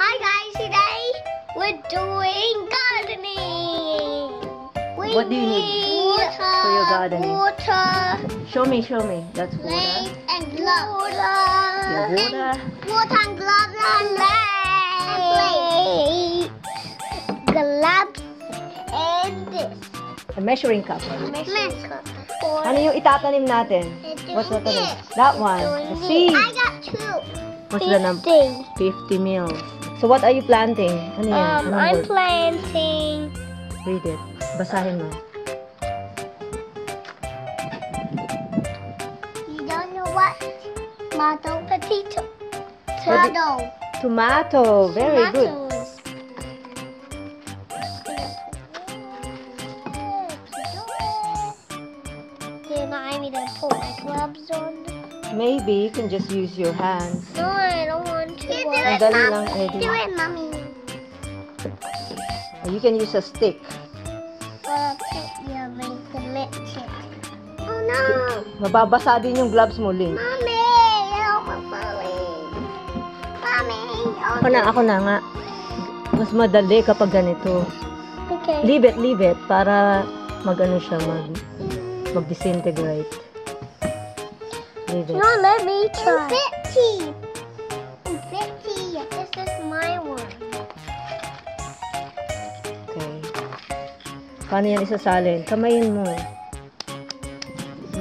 Hi guys, today we're doing gardening. We What do you need water, for your gardening? Water, Show me, show me. That's water. and gloves. Water. Yeah, water. Water and gloves and plates. Gloves and this. A measuring cup. Measure. Ano yung itatanim natin? What's that? That one. The seed. I got two. What's the number? 50 mils. So what are you planting? Ano yan? Um, Anong I'm word? planting. Read it. Basahin mo. You don't know what? Tomato, potato, tomato. Tomato. Very good. Tomatoes. Then I need to put my gloves on. Maybe you can just use your hands. No, do Ang dali lang, Eddie. Do it, mommy. You can use a stick. Make the mix it. Oh no, Mababasa din yung gloves mo, Link. mommy, me falling. Mommy, Ako na, ako na nga. Mas madali kapag ganito. Okay. Leave it, leave it. Para mag-ano siya, mag, mag-disintegrate. Leave it. No, let me try. Fifty. Fifty. Paano yan isasalin? Kamayin mo.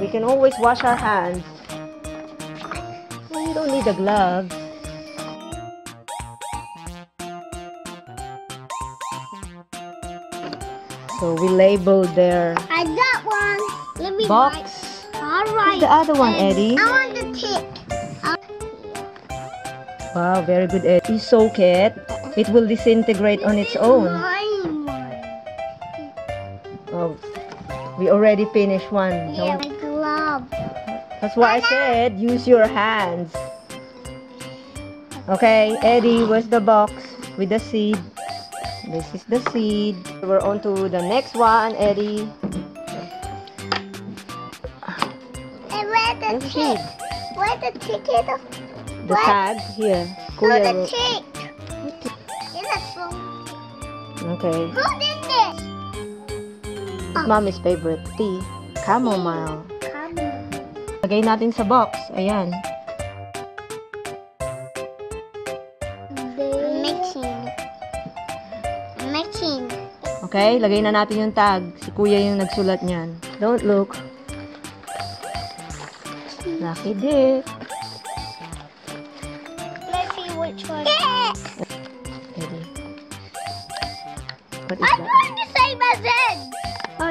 We can always wash our hands. You don't need the gloves. So we labeled their I got one. Let me box. write. All What's the other one, Eddie? I want the tick. Wow, very good, Eddie. You soak it. It will disintegrate on its own. We already finished one. Yeah, my glove. That's why I said use your hands. Okay, Eddie, where's the box with the seed? This is the seed. We're on to the next one, Eddie. And where's the Let's see. tick? Where's the ticket? The What? tag here. No, Kuya the tick. Is that from? Okay. Mommy's favorite tea. Chamomile. Lagay natin sa box. Ayan. Mixing. Mixing. Okay, lagay na natin yung tag. Si kuya yung nagsulat niyan. Don't look. Lucky dip. Let's see which one. Eddie. What is that?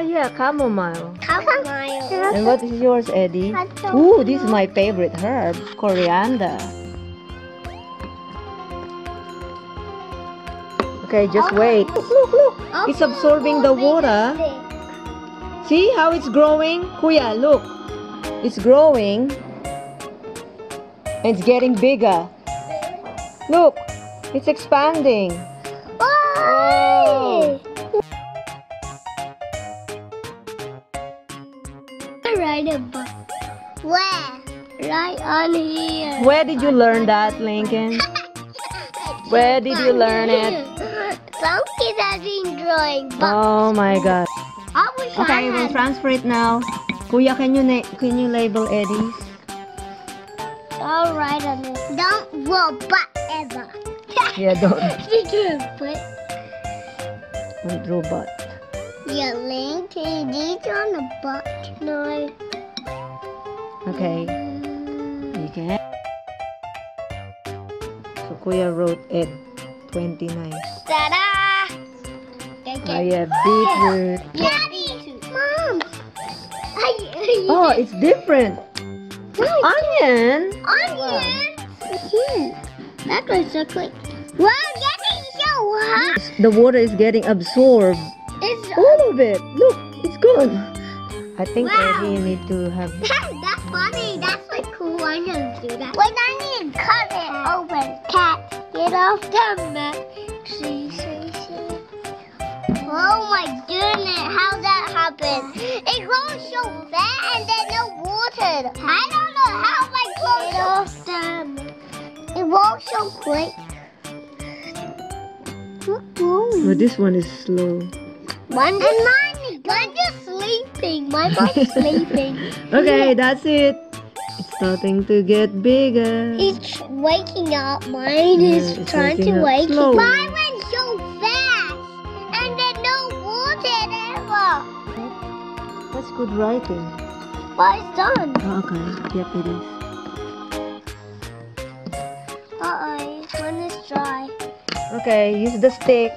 Yeah, chamomile. Chamomile. And what is yours, Eddie? I don't Ooh, this is my favorite herb, coriander. Okay, just oh, wait. Look, look, look. It's absorbing the water. See how it's growing? Kuya, look. It's growing. And it's getting bigger. Look, it's expanding. Oh! On here. Where did you learn that, Lincoln? Where did you learn it? Some kids have been drawing, Oh my god. I wish I Okay, we'll transfer it now. Kuya, can you can you label Eddie's? All right on it. Don't roll butt ever. Yeah, don't You can put don't butt. your link these on the butt. No. Okay, Kuya wrote Ed 29. Ta-da! Oh yeah, beetroot. Daddy! Mom! Oh, it's different. Onion. onion! That was so quick. We're getting so hot. The water is getting absorbed. It's All of it. Look, it's gone. I think Wow. Eddie, you need to have. That's funny. That's like cool. Gonna do that. Wait, I need to cut it open. Cat, get off the mat. See, see, see. Oh my goodness, how that happened? It grows so fast and there's no water. I don't know how my grows. Get off the mat. It grows so quick. But this one is slow. One and mine, mine just sleeping. Mine was sleeping. Okay, that's it. It's starting to get bigger. It's waking up. Mine Yeah, is trying to wake up. Mine went so fast, and there's no water ever. That's good writing. But it's done. Oh, okay. Yep, it is. Uh oh, one is dry. Okay, use the stick.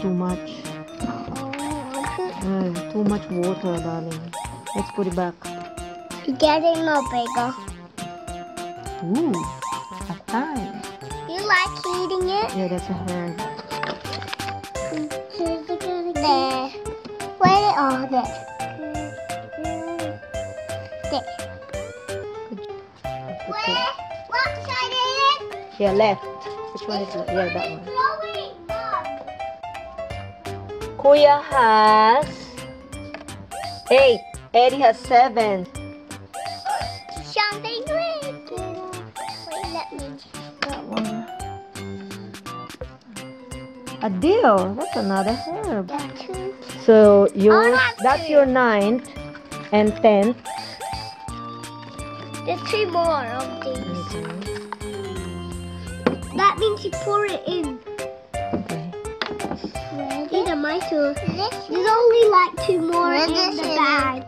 Too much. Mm, too much water, darling. Let's put it back. Getting more bigger. Ooh, a thyme. You like eating it? Yeah, that's a herb. There. Where it all there? There. Where? What side is it? Yeah, left. Which one is left? Yeah, that one. Kuya has eight. Eddie has seven. Something big. Wait, let me. That one. A dill. That's another herb. So yours, have oh, that's two. your ninth and tenth. There's two more of these. That means you pour it in. Okay. These my two. There's only like two more in the bag.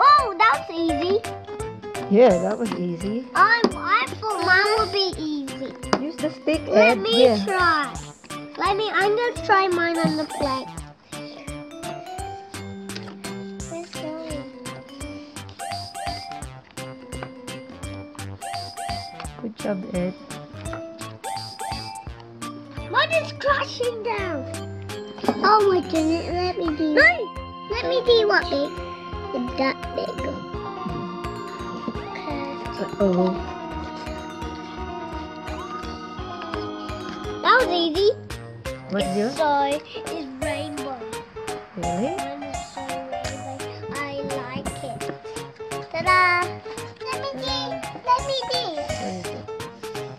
Oh, that's easy. Yeah, that was easy. I, I thought mine would be easy. Use the stick, Let Ed. me Yeah. try. Let me, I'm going to try mine on the plate. Good job, Ed. What is crashing down? Oh my goodness, let me do No! Let me do what big? That big. Okay. Uh-oh. That was easy. What's yours? So, it's rainbow. Really? Is so rainbow. I like it. Ta-da! Let me do. Let me do. What is it?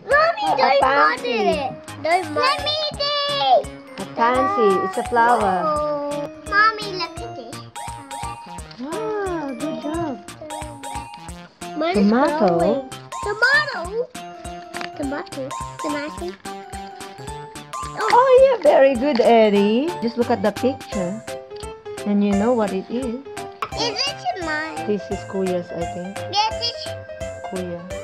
Mommy, Oh, don't bother it. Don't Let me do. A pansy. It's a flower. Oh. Mommy, look at this. Ah, wow, good job. Mine Tomato. Tomato. Tomato. Tomato. Oh, yeah, very good, Eddie. Just look at the picture. And you know what it is. Is it mine? This is Kuya's, I think. Yes, it's. Kuya.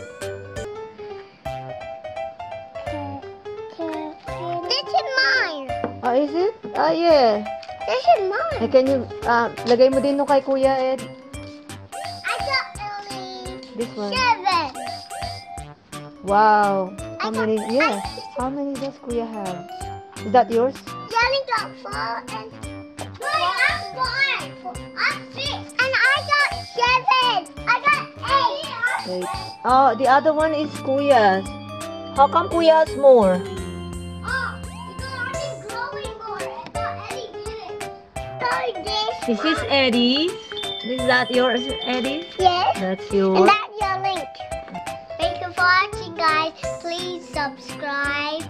Is it? Ah, yeah. This is Eh, mine. can you, ah, lagay mo din no kay Kuya, Ed. I got only This one. seven. Wow. How I got- many? Yeah. How many does Kuya have? Is that yours? Jelly got four and. Wait, I'm five. I'm six. And I got seven. I got eight. Wait. Oh, the other one is Kuya's. How come Kuya has more? This. This is Eddie's. Is that yours, Eddie? Yes. That's yours. And that's your link. Thank you for watching, guys. Please subscribe